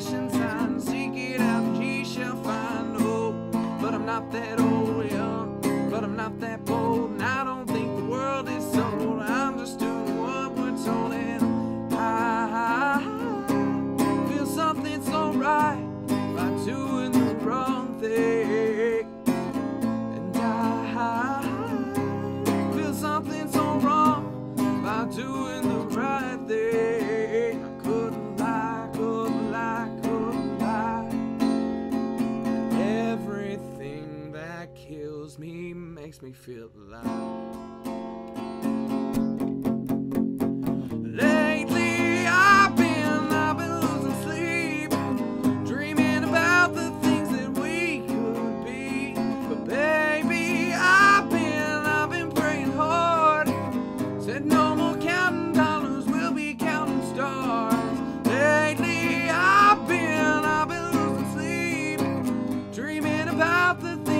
Face makes me feel alive. Lately, I've been, I've been losing sleep, Dreamin' about the things that we could be. But baby I've been I've been praying hard. Said no more countin' dollars will be counting stars. Lately I've been I've been losing sleep dreaming about the things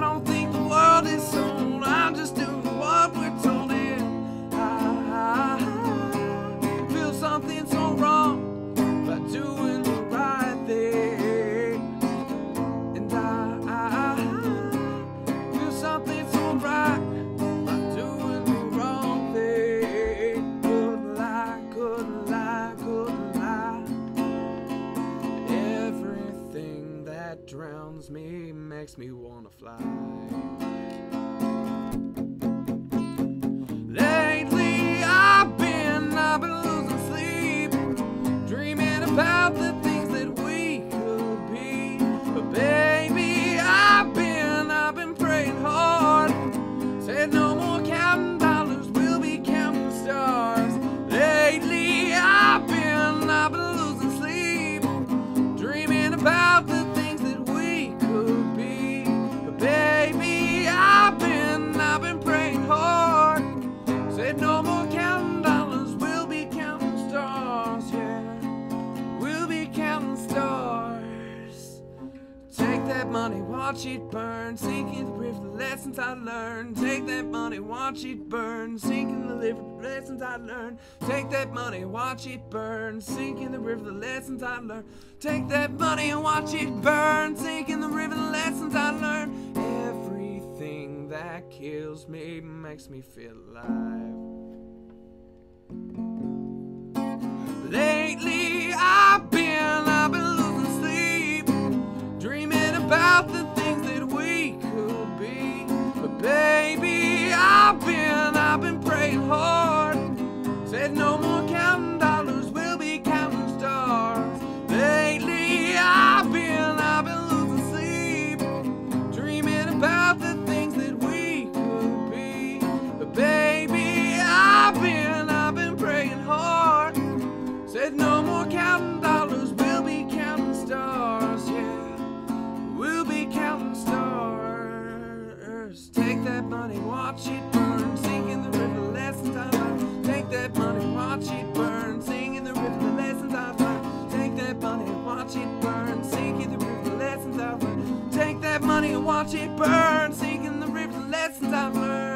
I don't think drowns me makes me wanna fly. That money, watch it burn, sink in the river, the lessons I learned. Take that money, watch it burn, sink in the river, the lessons I learned. Take that money, watch it burn, sink in the river, the lessons I learned. Take that money and watch it burn, sink in the river, the lessons I learned. Everything that kills me makes me feel alive. Said no more counting dollars, we'll be counting stars, yeah. We'll be counting stars. Take that money, watch it burn, sink in the river, lessons I learned. Take that money, watch it burn, sing in the river, the lessons I've learned. Take that money, watch it burn, sink in the river, the lessons I've learned. Take that money and watch it burn, sink in the river, the lessons I've learned.